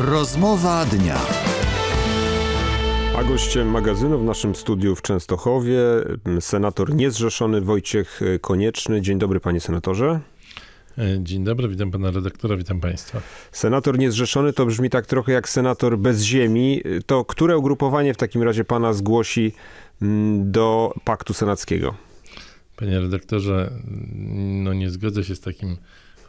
Rozmowa dnia. A gościem magazynu w naszym studiu w Częstochowie senator niezrzeszony Wojciech Konieczny. Dzień dobry panie senatorze. E, dzień dobry, witam pana redaktora, witam państwa. Senator niezrzeszony to brzmi tak trochę jak senator bez ziemi. To które ugrupowanie w takim razie pana zgłosi do paktu senackiego? Panie redaktorze, no nie zgodzę się z takim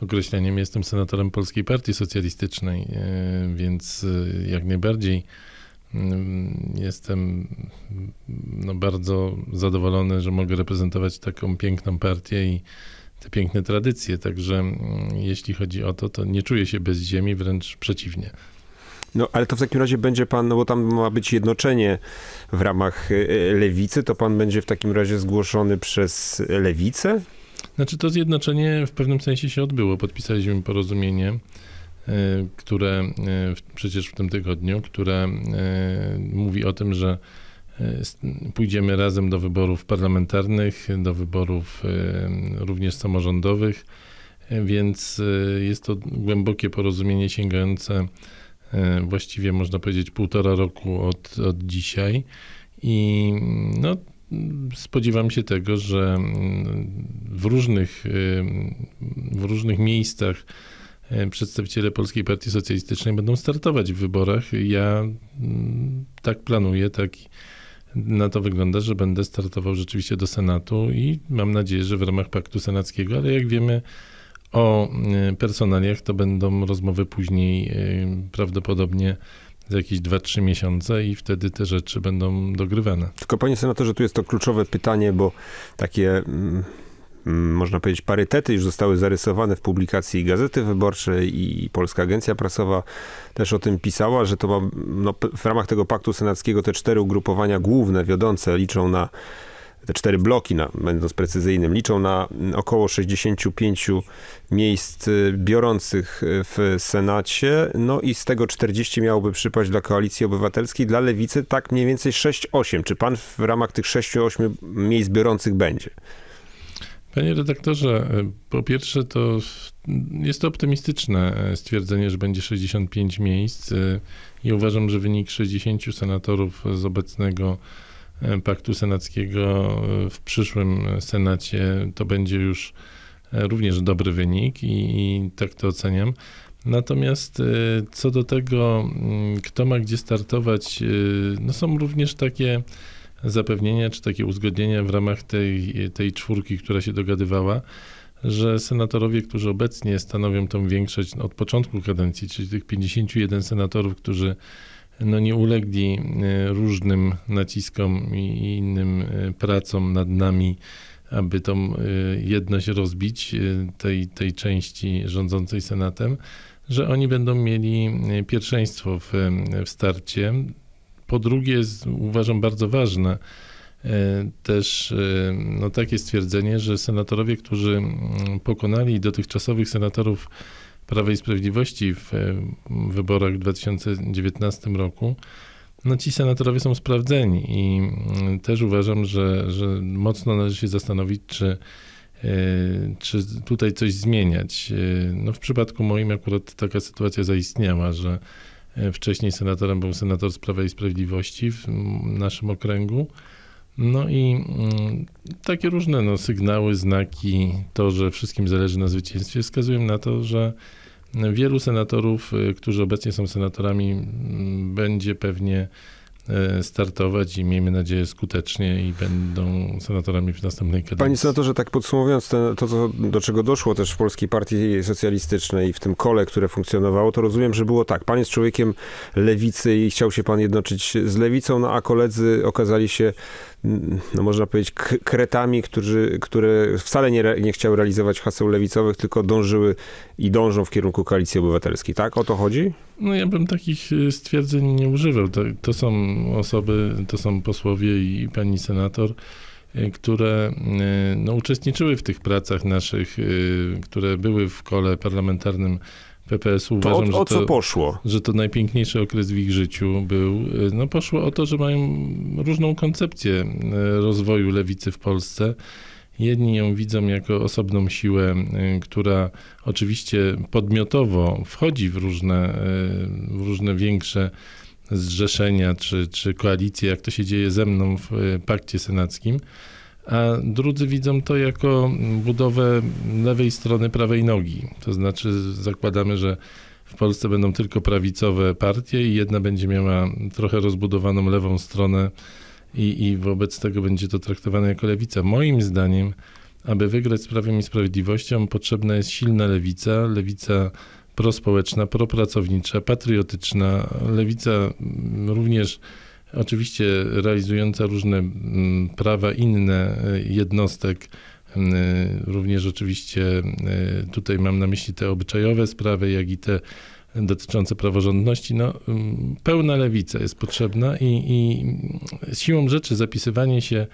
określeniem. Jestem senatorem Polskiej Partii Socjalistycznej, e, więc e, jak najbardziej mm, jestem no, bardzo zadowolony, że mogę reprezentować taką piękną partię i te piękne tradycje. Także mm, jeśli chodzi o to, to nie czuję się bez ziemi, wręcz przeciwnie. No, ale to w takim razie będzie pan, no bo tam ma być jednoczenie w ramach e, lewicy, to pan będzie w takim razie zgłoszony przez lewicę? Znaczy to zjednoczenie w pewnym sensie się odbyło. Podpisaliśmy porozumienie, e, które e, przecież w tym tygodniu, które mówi o tym, że pójdziemy razem do wyborów parlamentarnych, do wyborów również samorządowych, więc jest to głębokie porozumienie sięgające E, właściwie można powiedzieć półtora roku od, od dzisiaj. I no, spodziewam się tego, że w różnych, e, w różnych miejscach e, przedstawiciele Polskiej Partii Socjalistycznej będą startować w wyborach. Ja tak planuję, tak na to wygląda, że będę startował rzeczywiście do Senatu i mam nadzieję, że w ramach Paktu Senackiego, ale jak wiemy, o y, personaliach to będą rozmowy później, y, prawdopodobnie za jakieś 2-3 miesiące i wtedy te rzeczy będą dogrywane. Tylko panie senatorze, tu jest to kluczowe pytanie, bo takie mm, mm, można powiedzieć parytety już zostały zarysowane w publikacji Gazety Wyborczej i Polska Agencja Prasowa też o tym pisała, że to ma, no, w ramach tego paktu senackiego te cztery ugrupowania główne, wiodące liczą na te cztery bloki, na, będąc precyzyjnym, liczą na około 65 miejsc y, biorących y, w Senacie, no i z tego 40 miałoby przypaść dla Koalicji Obywatelskiej, dla Lewicy tak mniej więcej 6-8. Czy pan w ramach tych 6-8 miejsc biorących będzie? Panie redaktorze, y, po pierwsze to jest to optymistyczne stwierdzenie, że będzie 65 miejsc i uważam, że wynik 60 senatorów z obecnego Paktu Senackiego w przyszłym Senacie to będzie już również dobry wynik i, i tak to oceniam. Natomiast e, co do tego, mm, kto ma gdzie startować, e, no są również takie zapewnienia czy takie uzgodnienia w ramach tej, tej czwórki, która się dogadywała, że senatorowie, którzy obecnie stanowią tą większość od początku kadencji, czyli tych 51 senatorów, którzy no nie ulegli e, różnym naciskom i innym e, pracom nad nami, aby tą e, jedność rozbić tej, tej części rządzącej Senatem, że oni będą mieli pierwszeństwo w, w starcie. Po drugie, jest, uważam bardzo ważne też no, takie stwierdzenie, że senatorowie, którzy pokonali dotychczasowych senatorów Prawa i Sprawiedliwości w wyborach w 2019 roku, no ci senatorowie są sprawdzeni i mm, też uważam, że, że mocno należy się zastanowić, czy, e, czy tutaj coś zmieniać. E, no w przypadku moim akurat taka sytuacja zaistniała, że e, wcześniej senatorem był senator z Prawa i Sprawiedliwości w naszym okręgu. No i mm, takie różne no, sygnały, znaki, to, że wszystkim zależy na zwycięstwie, wskazują na to, że wielu senatorów, y, którzy obecnie są senatorami, mm, będzie pewnie E, startować i miejmy nadzieję skutecznie i będą senatorami w następnej kadencji. Panie senatorze, tak podsumowując to, to, do czego doszło też w Polskiej Partii Socjalistycznej i w tym kole, które funkcjonowało, to rozumiem, że było tak. Pan jest człowiekiem lewicy i chciał się pan jednoczyć z lewicą, no a koledzy okazali się no można powiedzieć, kretami, którzy, które wcale nie, nie chciały realizować haseł lewicowych, tylko dążyły i dążą w kierunku koalicji obywatelskiej. Tak? O to chodzi? No ja bym takich y, stwierdzeń nie używał. To, to są osoby, to są posłowie i pani senator, y, które y, no, uczestniczyły w tych pracach naszych, które były w kole parlamentarnym PPS-u. Uważam, to o, o co to, poszło? Że to najpiękniejszy okres w ich życiu był. No poszło o to, że mają różną koncepcję rozwoju lewicy w Polsce Jedni ją widzą jako osobną siłę, która oczywiście podmiotowo wchodzi w różne, w różne większe zrzeszenia czy, czy koalicje, jak to się dzieje ze mną w pakcie senackim, a drudzy widzą to jako budowę lewej strony prawej nogi. To znaczy zakładamy, że w Polsce będą tylko prawicowe partie i jedna będzie miała trochę rozbudowaną lewą stronę i, i wobec tego będzie to traktowane jako lewica. Moim zdaniem, aby wygrać z Prawem i Sprawiedliwością, potrzebna jest silna lewica, lewica prospołeczna, propracownicza, patriotyczna, lewica również oczywiście realizująca różne mm, prawa inne e, jednostek, e, również oczywiście e, tutaj mam na myśli te obyczajowe sprawy, jak i te dotyczące praworządności, no, mm, pełna lewica jest potrzebna i, i siłą rzeczy zapisywanie się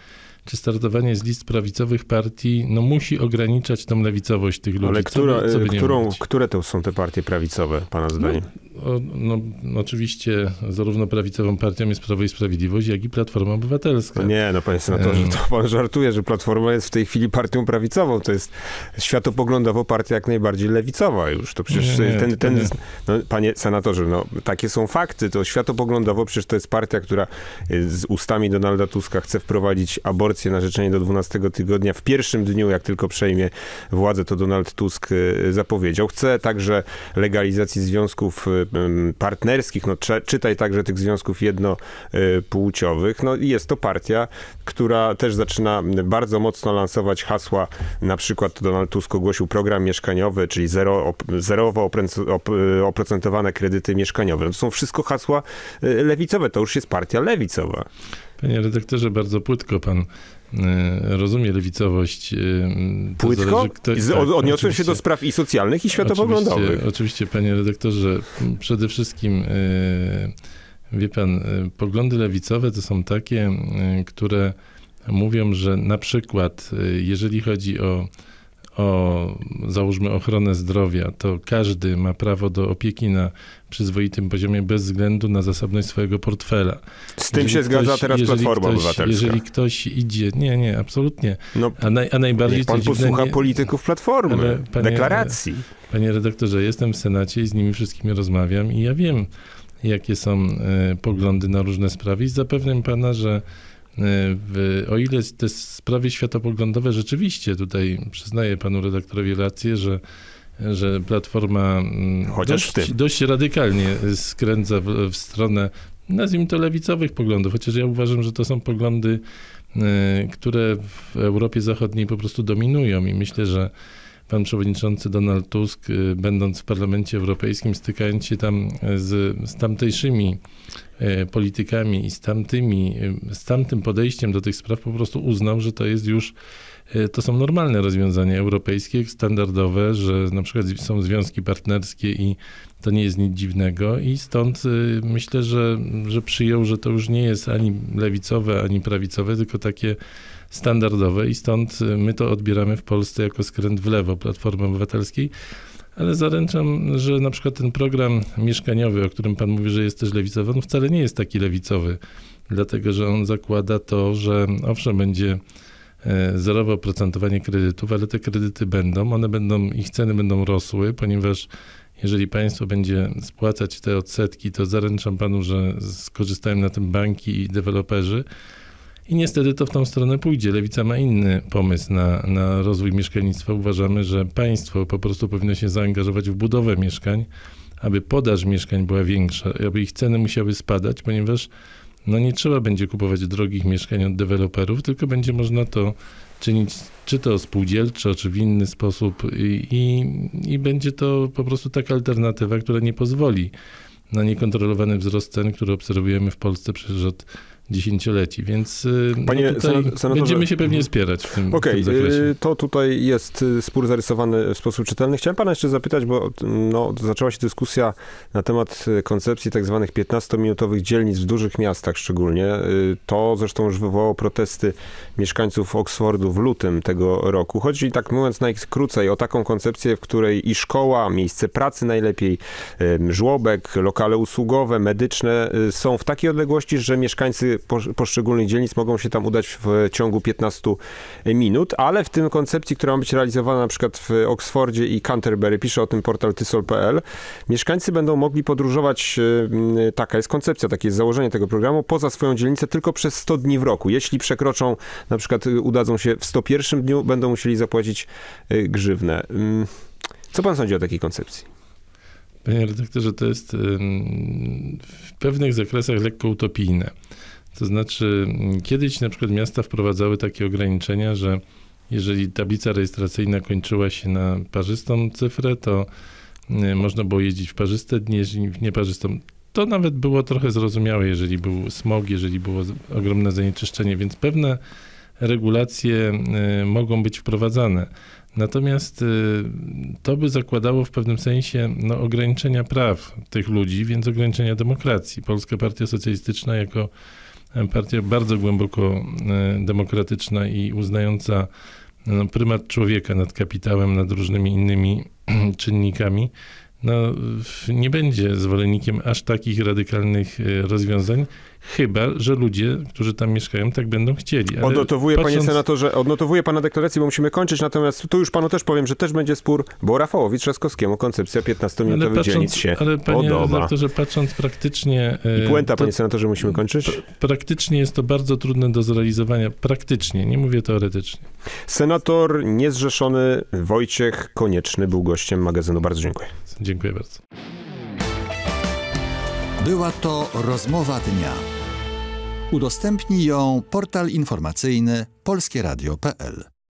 czy startowanie z list prawicowych partii no, musi ograniczać tą lewicowość tych ludzi. Ale która, co by, co by którą, które to są te partie prawicowe, pana zdaniem? No, no, oczywiście zarówno prawicową partią jest Prawo i Sprawiedliwość, jak i Platforma Obywatelska. No nie, no panie senatorze, to pan żartuje, że Platforma jest w tej chwili partią prawicową. To jest światopoglądowo partia jak najbardziej lewicowa już. To przecież nie, ten, ten, nie. No, panie senatorze, no takie są fakty. To światopoglądowo przecież to jest partia, która z ustami Donalda Tuska chce wprowadzić aborcję aborcję na życzenie do 12 tygodnia w pierwszym dniu, jak tylko przejmie władzę, to Donald Tusk y, zapowiedział. Chce także legalizacji związków y, partnerskich, no czytaj także tych związków jednopłciowych. No jest to partia, która też zaczyna bardzo mocno lansować hasła, na przykład Donald Tusk ogłosił program mieszkaniowy, czyli zero, zerowo oprocentowane kredyty mieszkaniowe. To są wszystko hasła y, lewicowe, to już jest partia lewicowa. Panie redaktorze, bardzo płytko pan e, rozumie lewicowość. E, Płytko? Kto, tak, Odniosłem się do spraw i socjalnych, i światopoglądowych. Oczywiście, oczywiście, panie redaktorze, przede wszystkim e, wie pan, poglądy lewicowe to są takie, które mówią, że na przykład jeżeli chodzi o o, załóżmy, ochronę zdrowia, to każdy ma prawo do opieki na przyzwoitym poziomie bez względu na zasobność swojego portfela. Z tym jeżeli się ktoś, zgadza teraz Platforma ktoś, Obywatelska. Jeżeli ktoś idzie, nie, nie, absolutnie. No, a, naj, a najbardziej... pan posłucha nie, polityków Platformy, panie, deklaracji. Panie redaktorze, jestem w Senacie i z nimi wszystkimi rozmawiam i ja wiem, jakie są e, poglądy na różne sprawy i zapewniam pana, że w, o ile te sprawy światopoglądowe rzeczywiście, tutaj przyznaję panu redaktorowi rację, że że Platforma mm, chociaż dość, dość radykalnie skręca w, w, stronę, nazwijmy to lewicowych poglądów, chociaż ja uważam, że to są poglądy, e, które w Europie Zachodniej po prostu dominują i myślę, że pan przewodniczący Donald Tusk, y, będąc w Parlamencie Europejskim, stykając się tam z, z tamtejszymi e, politykami i z, tamtymi, y, z tamtym podejściem do tych spraw, po prostu uznał, że to jest już to są normalne rozwiązania europejskie, standardowe, że na przykład są związki partnerskie i to nie jest nic dziwnego i stąd y, myślę, że, że przyjął, że to już nie jest ani lewicowe, ani prawicowe, tylko takie standardowe i stąd y, my to odbieramy w Polsce jako skręt w lewo Platformy Obywatelskiej. Ale zaręczam, że na przykład ten program mieszkaniowy, o którym pan mówi, że jest też lewicowy, on wcale nie jest taki lewicowy, dlatego że on zakłada to, że owszem, będzie zerowe oprocentowanie kredytów, ale te kredyty będą, one będą, ich ceny będą rosły, ponieważ jeżeli państwo będzie spłacać te odsetki, to zaręczam panu, że skorzystają na tym banki i deweloperzy, i niestety to w tą stronę pójdzie. Lewica ma inny pomysł na, na rozwój mieszkalnictwa. Uważamy, że państwo po prostu powinno się zaangażować w budowę mieszkań, aby podaż mieszkań była większa, aby ich ceny musiały spadać, ponieważ no nie trzeba będzie kupować drogich mieszkań od deweloperów, tylko będzie można to czynić czy to spółdzielczo, czy w inny sposób i, i, będzie to po prostu taka alternatywa, która nie pozwoli na niekontrolowany wzrost cen, który obserwujemy w Polsce przecież od dziesięcioleci, więc y, no Panie no senatorze... będziemy się pewnie spierać w tym, okay, w tym zakresie. To tutaj jest y, spór zarysowany w sposób czytelny. Chciałem pana jeszcze zapytać, bo no, zaczęła się dyskusja na temat y, koncepcji tak zwanych 15-minutowych dzielnic w dużych miastach szczególnie. To zresztą już wywołało protesty mieszkańców Oksfordu w lutym tego roku. Chodzi tak mówiąc najkrócej o taką koncepcję, w której i szkoła, miejsce pracy najlepiej, żłobek, lokale usługowe, medyczne są w takiej odległości, że mieszkańcy poszczególnych dzielnic mogą się tam udać w ciągu 15 minut, ale w tym koncepcji, która ma być realizowana na przykład w Oksfordzie i Canterbury, pisze o tym portal tysol.pl, mieszkańcy będą mogli podróżować, taka jest koncepcja, takie jest założenie tego programu, poza swoją dzielnicę tylko przez 100 dni w roku. Jeśli przekroczą, na przykład udadzą się w 101 dniu, będą musieli zapłacić grzywnę. Co pan sądzi o takiej koncepcji? Panie redaktorze, to jest w pewnych zakresach lekko utopijne. To znaczy, kiedyś na przykład miasta wprowadzały takie ograniczenia, że jeżeli tablica rejestracyjna kończyła się na parzystą cyfrę, to można było jeździć w parzyste dni, jeżeli w nieparzystą. To nawet było trochę zrozumiałe, jeżeli był smog, jeżeli było ogromne zanieczyszczenie, więc pewne regulacje mogą być wprowadzane. Natomiast y, to by zakładało w pewnym sensie no, ograniczenia praw tych ludzi, więc ograniczenia demokracji. Polska Partia Socjalistyczna jako partia bardzo głęboko e, demokratyczna i uznająca no, prymat człowieka nad kapitałem, nad różnymi innymi czynnikami, no, nie będzie zwolennikiem aż takich radykalnych e, rozwiązań, chyba, że ludzie, którzy tam mieszkają, tak będą chcieli. Ale odnotowuję, patrząc... panie senatorze, odnotowuję pana deklarację, bo musimy kończyć, natomiast tu już panu też powiem, że też będzie spór, bo Rafałowi Trzaskowskiemu koncepcja 15-minutowych dzielnic się ale panie podoba. redaktorze, patrząc praktycznie... I puenta, to, panie senatorze, musimy kończyć? Praktycznie jest to bardzo trudne do zrealizowania. Praktycznie, nie mówię teoretycznie. Senator niezrzeszony Wojciech Konieczny był gościem magazynu. Bardzo dziękuję. Dziękuję bardzo. Była to rozmowa dnia. Udostępni ją portal informacyjny polskieradio.pl.